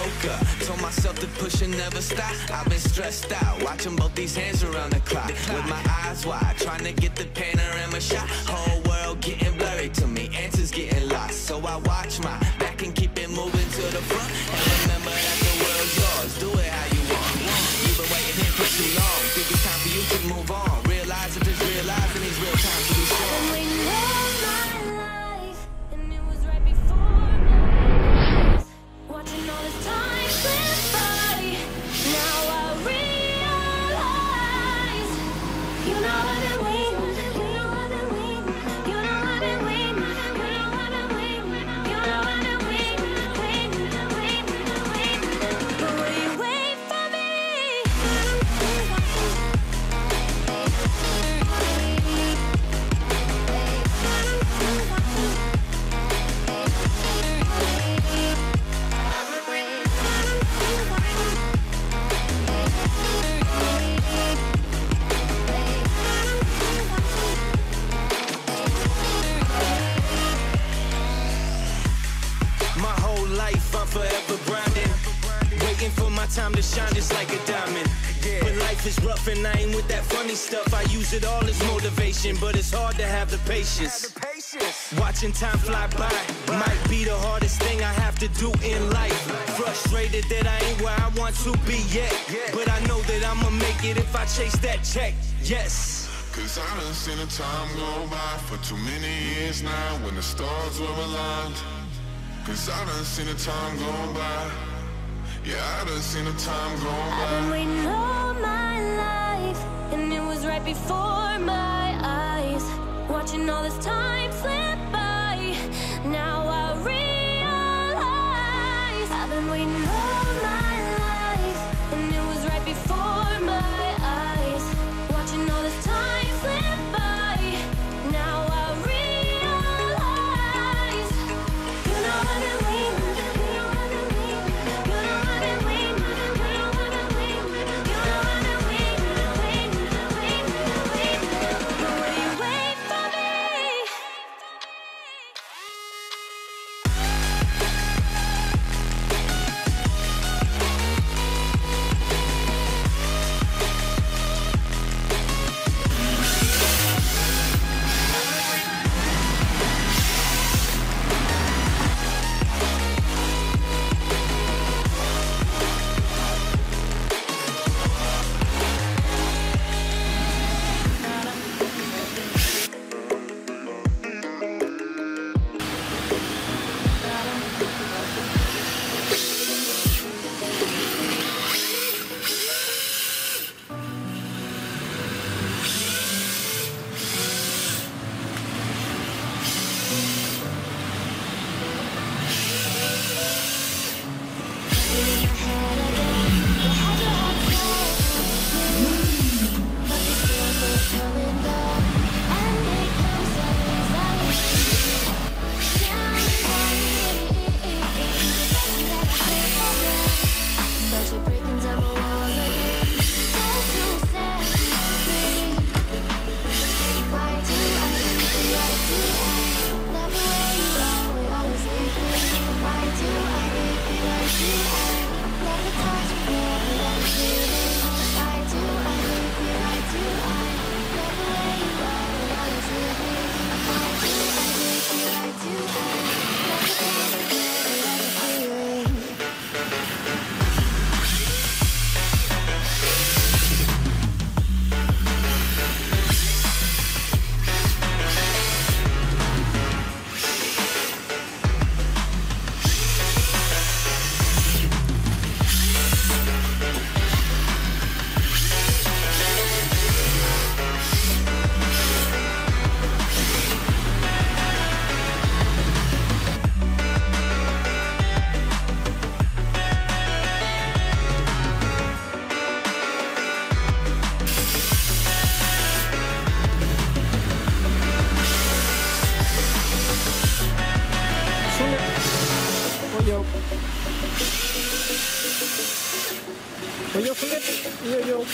up. Told myself to push and never stop. I've been stressed out, watching both these hands around the clock. With my eyes wide, trying to get the panorama shot. Whole world Waiting for my time to shine just like a diamond. Yeah. But life is rough and I ain't with that funny stuff. I use it all as motivation, but it's hard to have the patience. Watching time fly by might be the hardest thing I have to do in life. Frustrated that I ain't where I want to be yet. But I know that I'ma make it if I chase that check. Yes. Cause I done seen the time go by for too many years now when the stars were aligned. Cause I done seen the time go by. Yeah, I done seen the time go I've been by. waiting all my life, and it was right before my eyes. Watching all this time よくねよいよ。